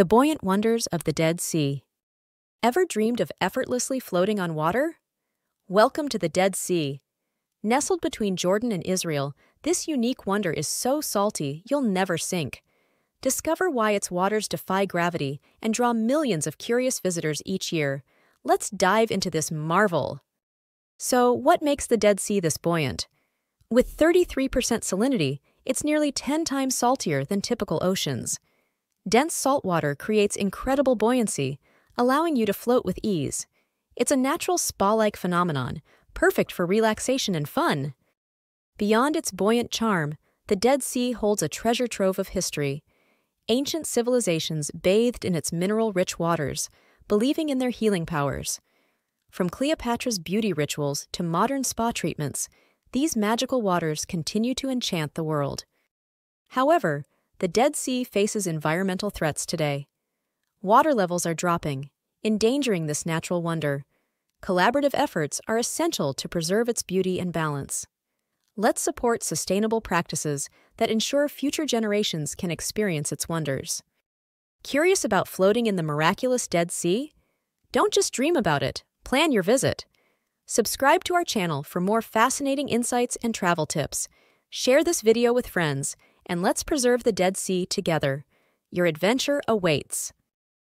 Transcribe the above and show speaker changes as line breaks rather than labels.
The buoyant wonders of the Dead Sea. Ever dreamed of effortlessly floating on water? Welcome to the Dead Sea. Nestled between Jordan and Israel, this unique wonder is so salty you'll never sink. Discover why its waters defy gravity and draw millions of curious visitors each year. Let's dive into this marvel. So, what makes the Dead Sea this buoyant? With 33% salinity, it's nearly 10 times saltier than typical oceans. Dense salt water creates incredible buoyancy, allowing you to float with ease. It's a natural spa like phenomenon, perfect for relaxation and fun. Beyond its buoyant charm, the Dead Sea holds a treasure trove of history. Ancient civilizations bathed in its mineral rich waters, believing in their healing powers. From Cleopatra's beauty rituals to modern spa treatments, these magical waters continue to enchant the world. However, the Dead Sea faces environmental threats today. Water levels are dropping, endangering this natural wonder. Collaborative efforts are essential to preserve its beauty and balance. Let's support sustainable practices that ensure future generations can experience its wonders. Curious about floating in the miraculous Dead Sea? Don't just dream about it, plan your visit. Subscribe to our channel for more fascinating insights and travel tips. Share this video with friends and let's preserve the Dead Sea together. Your adventure awaits.